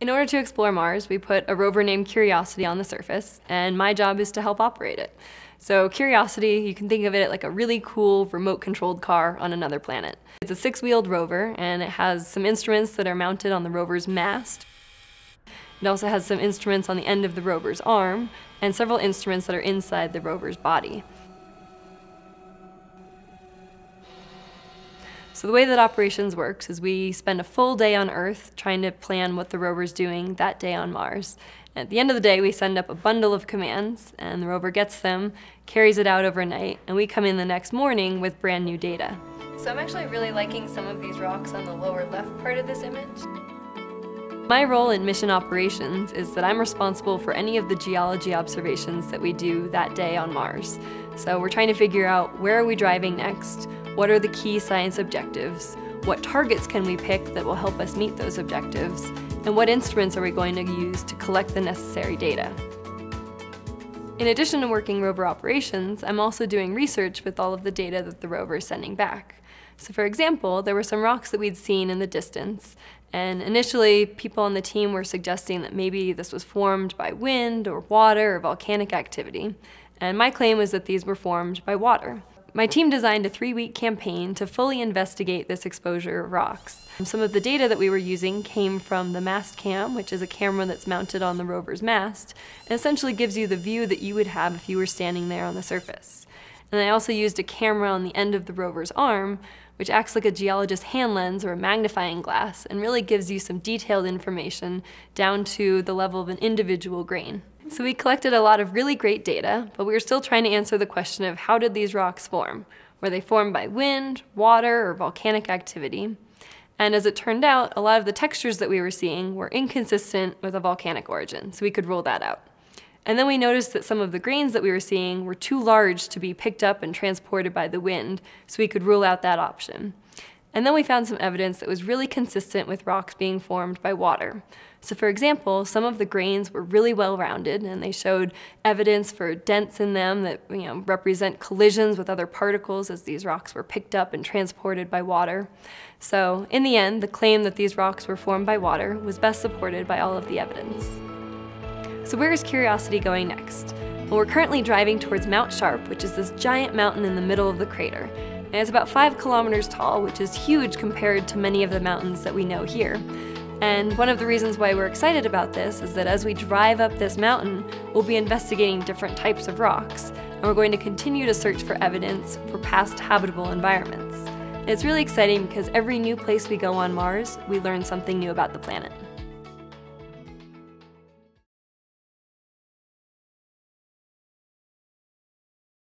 In order to explore Mars, we put a rover named Curiosity on the surface, and my job is to help operate it. So Curiosity, you can think of it like a really cool remote-controlled car on another planet. It's a six-wheeled rover, and it has some instruments that are mounted on the rover's mast. It also has some instruments on the end of the rover's arm, and several instruments that are inside the rover's body. So the way that operations works is we spend a full day on Earth trying to plan what the rover's doing that day on Mars. And at the end of the day, we send up a bundle of commands, and the rover gets them, carries it out overnight, and we come in the next morning with brand new data. So I'm actually really liking some of these rocks on the lower left part of this image. My role in mission operations is that I'm responsible for any of the geology observations that we do that day on Mars. So we're trying to figure out where are we driving next, what are the key science objectives? What targets can we pick that will help us meet those objectives? And what instruments are we going to use to collect the necessary data? In addition to working rover operations, I'm also doing research with all of the data that the rover is sending back. So for example, there were some rocks that we'd seen in the distance, and initially people on the team were suggesting that maybe this was formed by wind or water or volcanic activity. And my claim was that these were formed by water. My team designed a three-week campaign to fully investigate this exposure of rocks. Some of the data that we were using came from the Mastcam, which is a camera that's mounted on the rover's mast, and essentially gives you the view that you would have if you were standing there on the surface. And I also used a camera on the end of the rover's arm, which acts like a geologist's hand lens or a magnifying glass and really gives you some detailed information down to the level of an individual grain. So we collected a lot of really great data, but we were still trying to answer the question of how did these rocks form? Were they formed by wind, water, or volcanic activity? And as it turned out, a lot of the textures that we were seeing were inconsistent with a volcanic origin, so we could rule that out. And then we noticed that some of the grains that we were seeing were too large to be picked up and transported by the wind, so we could rule out that option. And then we found some evidence that was really consistent with rocks being formed by water. So for example, some of the grains were really well rounded and they showed evidence for dents in them that you know, represent collisions with other particles as these rocks were picked up and transported by water. So in the end, the claim that these rocks were formed by water was best supported by all of the evidence. So where is Curiosity going next? Well, we're currently driving towards Mount Sharp, which is this giant mountain in the middle of the crater. And it's about five kilometers tall, which is huge compared to many of the mountains that we know here. And one of the reasons why we're excited about this is that as we drive up this mountain, we'll be investigating different types of rocks, and we're going to continue to search for evidence for past habitable environments. It's really exciting because every new place we go on Mars, we learn something new about the planet.